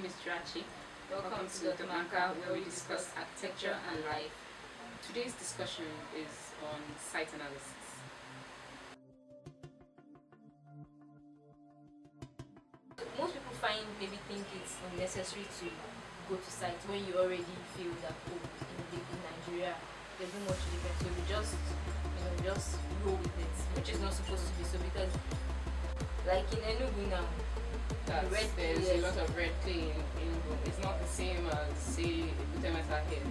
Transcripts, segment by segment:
name is Drachi. Welcome, Welcome to the Manka, where we discuss architecture and life. Today's discussion is on site analysis. Most people find maybe think it's unnecessary to go to sites when you already feel that oh in, in Nigeria there's not much difference. So we just you know just roll with it, which is not supposed to be so because like in Enugu now, That red there's yes. a lot of red clay in, in It's not the same as say Ebute Metta here.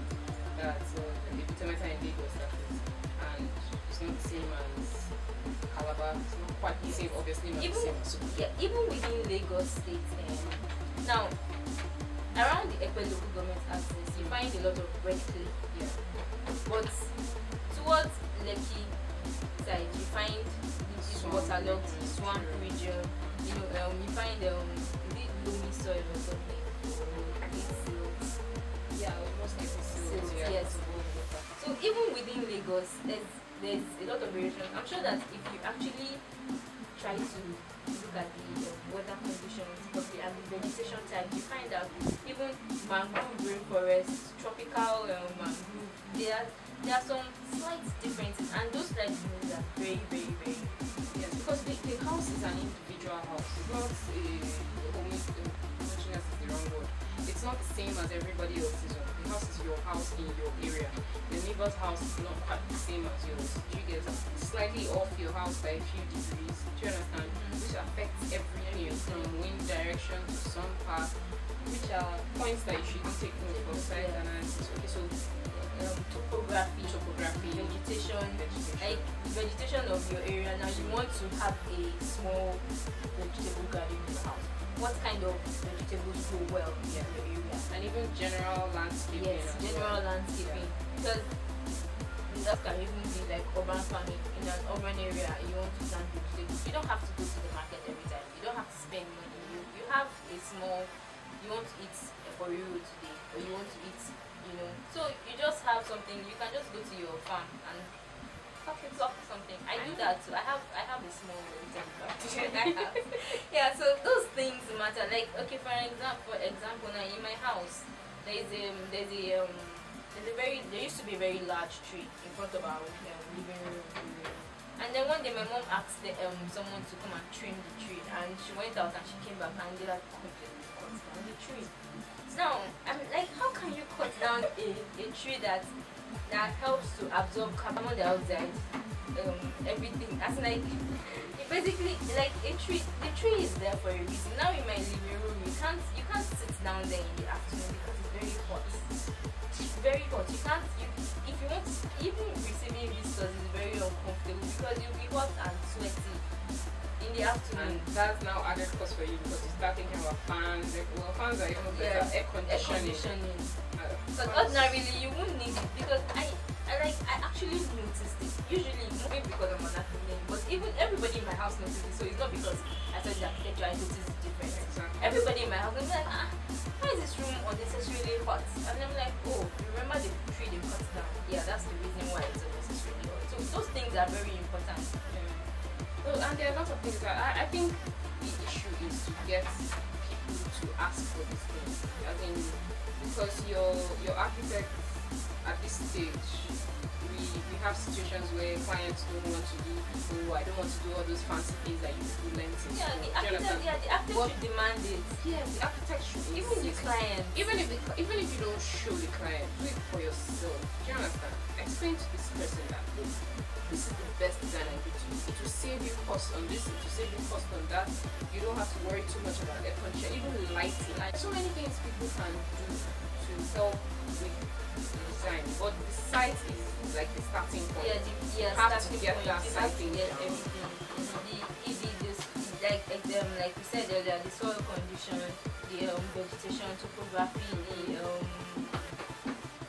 That uh, Ebute Metta in Lagos that is, and it's not the same as Calabar. It's not quite the same. Obviously not Even- the same. So yeah, even within Lagos State, um, now around the Epe local government access, you find a lot of red clay. yeah, But towards Lekki side, you find this waterlogged swamp region. You know, um, you find um, loamy soil or something? Or is it silt? yeah, almost like Silt, silt. Yes. So even within Lagos, there's there's a lot of variation. I'm sure that if you actually try to look at the uh, weather conditions of the and the vegetation type, you find out even mangrove rainforest, tropical um, mangrove, there there are some slight differences, and those slight differences are very very very Yes, because the, the house is an individual house. It's not a homo- homogeneous is the wrong word. It's not the same as everybody else's. The house is your house in your area. The neighbor's house is not quite the same as yours. You get slightly off your house by a few degrees? Do you understand? Which affects everything from wind direction to sun path, which are points that you shouldn't take note of Yeah. analysis. Okay, so um, topography, topography, vegetation, vegetation. like vegetation of your area now you want to have a small vegetable garden in your house what kind of vegetables grow well in your area and even general landscaping. yes general well. landscaping because that can even be like urban farming in an urban area you want to plant vegetables you don't have to go to the market every time you don't have to spend money you, you have a small you want to eat for you today or you want to eat you know. So you just have something you can just go to your farm and up something. I do that too. I have i have a small yeah so those things matter. Like okay for example for example now in my house there's a there's a um there's a very there used to be a very large tree in front of our um, living room. And then one day my mom asked the, um someone to come and trim the tree. And she went out and she came back and they like completely cut down the tree now i'm like how can you cut down a, a tree that that helps to absorb carbon dioxide um everything? That's like basically like a tree the tree is there for a reason. Now in my living room you can't you can't sit down there in the afternoon because it's very hot. It's very hot. You can't you if you want even receiving visitors is very uncomfortable because you'll be hot and sweaty in the afternoon And that's now added cost for you because you start thinking about fans. Well, fans are even better. Yeah. Air air conditioning. conditioning Uh, ordinarily you won't need it because I, I like I actually noticed it. Usually maybe because I'm an affiliate, but even everybody in my house notices it. So it's not because I studied architecture I noticed the difference. Exactly. Everybody in my house will be like, ah, why is this room unnecessarily hot? And I'm like, oh, remember the tree they cut down? Yeah, that's the reason why it's unnecessarily hot. So those things are very important. Yeah. Well, and there are lots of things that I, I think the issue is to get people to ask for these things. I mean, because your your architect at this stage, we, we have situations where clients don't want to do, oh, I don't want to do all those fancy things that you people learn in Yeah, the architect, yeah, the architect What- should demand it. Yeah, the architect should Even the client. even if the, even if you don't show the client, do it for yourself. Do you understand? Explain to this person that look, this is the best design I could do. It will save you cost on this. It will save you cost on that. You don't have to worry too much about air conditioning, even lighting. Like so many things people can do to with the design. But the site is like the starting point. Yeah, the, yeah, have to starting get point, that you have to get everything. The, the, the, this, like, like, like we said earlier, the soil condition, the um, vegetation, topography, the um,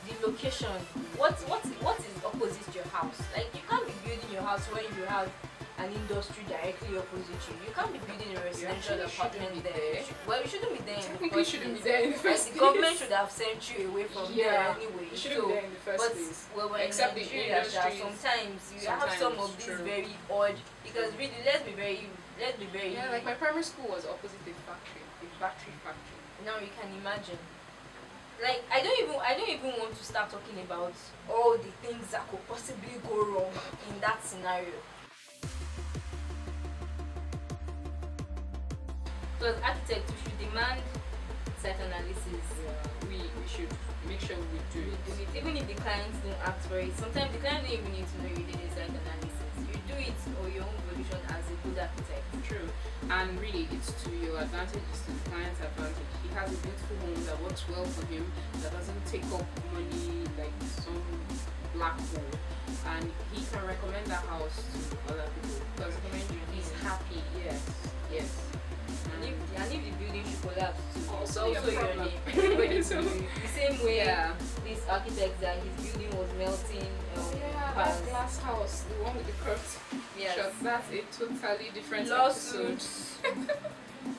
the location. What what what is opposite your house? Like you can't be building your house when you have an industry directly opposite you. You can't be building a residential apartment there. there. Well, you shouldn't be there Technically, first shouldn't be there in the first the government should have sent you away from Yeah. there anyway. You shouldn't so, be there in the first but place. when Except in the Nigeria, sha, industries. sometimes you have some of these true. very odd because really let's be very let's be very Yeah, like my primary school was opposite a factory, a battery factory. now you can imagine like i don't even i don't even want to start talking about all the things that could possibly go wrong in that scenario because architects we should demand site analysis Yeah, we, we should make sure we do it. do it even if the clients don't ask for it sometimes the client don't even need to know you did a site analysis you do it for your own position as a good architect True. And really, it's to your advantage, it's to the client's advantage. He has a beautiful home that works well for him, that doesn't take up money like some black hole. And he can recommend that house to other people because he's happy. Yes, yes. And the building should collapse it's Also your name So- the same way Yeah. this architect that his building was melting um, Yeah, has that glass house, the one with the curved yes, shutters, that's a totally different lawsuits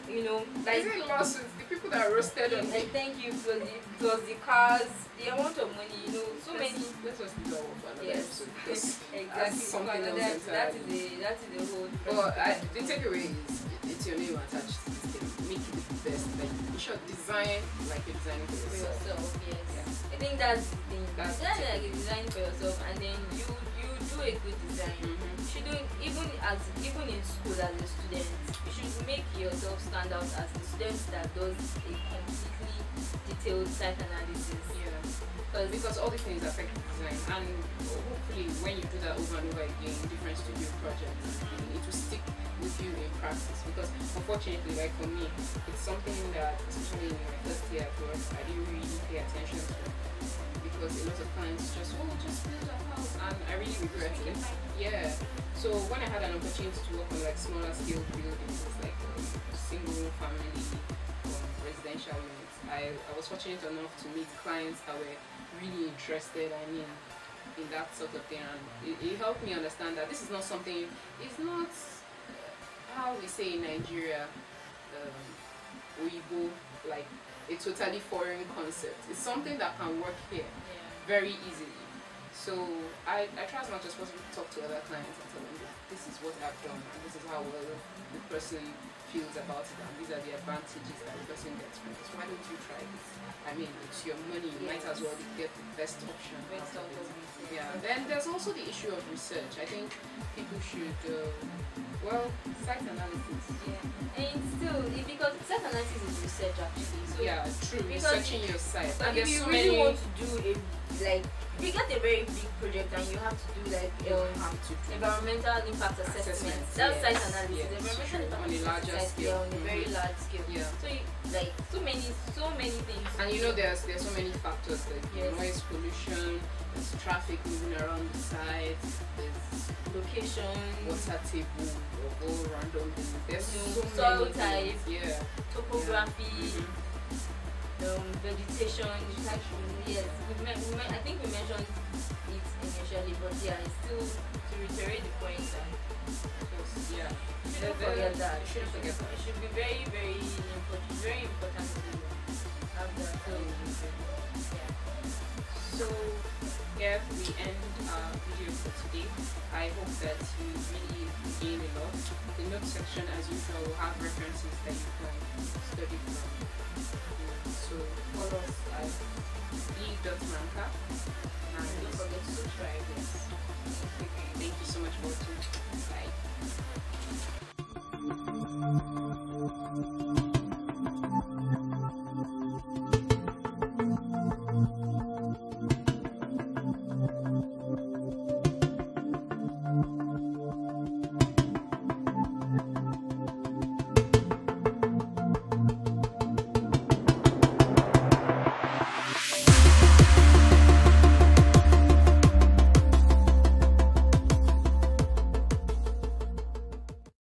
you know like Is it lawsuits? The people that roasted on like thank you plus the plus the cars the amount of money you know so many that one for another yes episode exactly something else that, that is a that is the whole But I, the takeaway is your name attached to this thing. Make it the best. Like you should design like you're designing for for yourself. yourself yes Yeah. I think that's the thing That's the like a design for yourself and then you you do a good design Mhm. you shouldn't even as even in school as a student you should make yourself stand out as the student that does a completely detailed site analysis Yeah. because Because all these things affect the design, and hopefully, when you do that over and over again in different studio projects, it will stick with you in practice. Because unfortunately, like for me, it's something that, especially in my first year at work, I didn't really pay attention to. Because a just, oh, just build a house, and I really regret it. Yeah. So when I had an opportunity to work on like smaller scale buildings, like single family um, residential units, I, I was fortunate enough to meet clients that were really interested. I mean, in that sort of thing, and it, it helped me understand that this is not something. It's not uh, how we say in Nigeria, um, Oyibo, like a totally foreign concept. It's something that can work here yeah. very easily. So I, I try as much as possible to talk to other clients and tell them this is what I've done and this is how well the person feels about it and these are the advantages that the person gets from this. Why don't you try this? I mean, it's your money. You might as well get the best option. Based out of it. Yeah. Then there's also the issue of research. I think people should, uh, well, site analysis. Yeah. And still, it, because site analysis is research actually. So Yeah, true. Researching your site. But And if you so really many. want to do a like, if you get a very big project and you have to do like um, to do environmental impact assessment, Assessments, that's yes, site analysis. yes, environmental impact On a larger assessment, scale. yeah, on a very large scale. Yeah. So you, like so many, so many things. And you know there's there's so many factors like Yes. noise pollution, there's traffic moving around the site, there's location, water table or all random things. There's You so soil many type. things. Yeah. topography, Mhm. Um, vegetation. Yes, we men- we men- I think we mentioned it initially, but yeah, it's still to reiterate the point that Because, yeah. shouldn't forget that. you shouldn't forget that. It should be very, very important. Very important to have that. So, yeah. So here we end our video for today. I hope that you really gain a lot. The note section as usual will have references that you can study from. So follow us at e.manka And